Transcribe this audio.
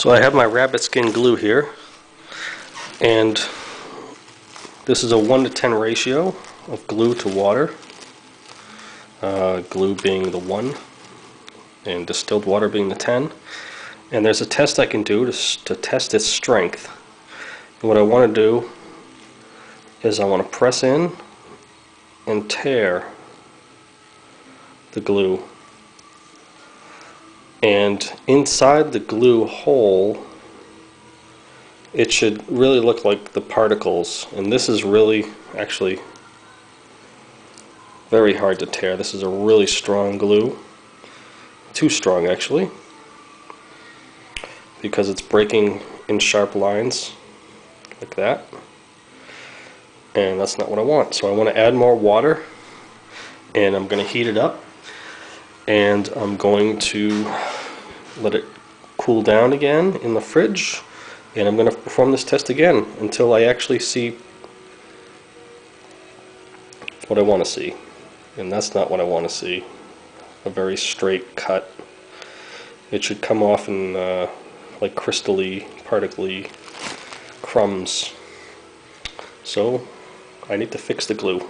So I have my rabbit skin glue here, and this is a 1 to 10 ratio of glue to water. Uh, glue being the 1, and distilled water being the 10. And there's a test I can do to, to test its strength. And what I want to do is I want to press in and tear the glue. And inside the glue hole, it should really look like the particles. And this is really, actually, very hard to tear. This is a really strong glue. Too strong, actually. Because it's breaking in sharp lines, like that. And that's not what I want. So I want to add more water. And I'm going to heat it up and I'm going to let it cool down again in the fridge and I'm going to perform this test again until I actually see what I want to see. And that's not what I want to see. A very straight cut. It should come off in uh, like crystally particly crumbs. So I need to fix the glue